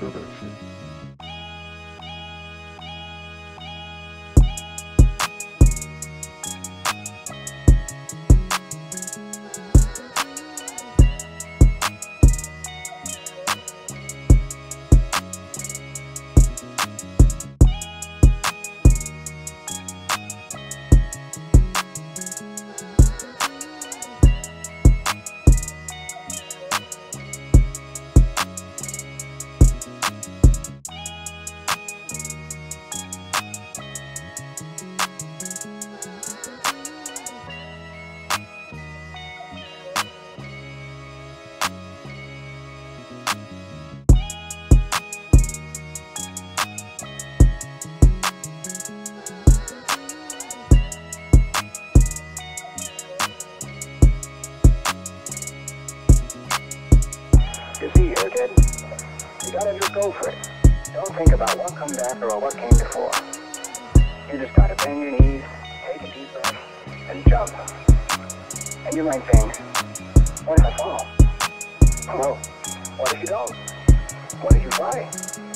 有点吃。You see here, kid? You gotta just go for it. Don't think about what comes after or what came before. You just gotta bend your knees, take a deep breath, and jump. And you might think, what if I fall? Well, what if you don't? What if you fly?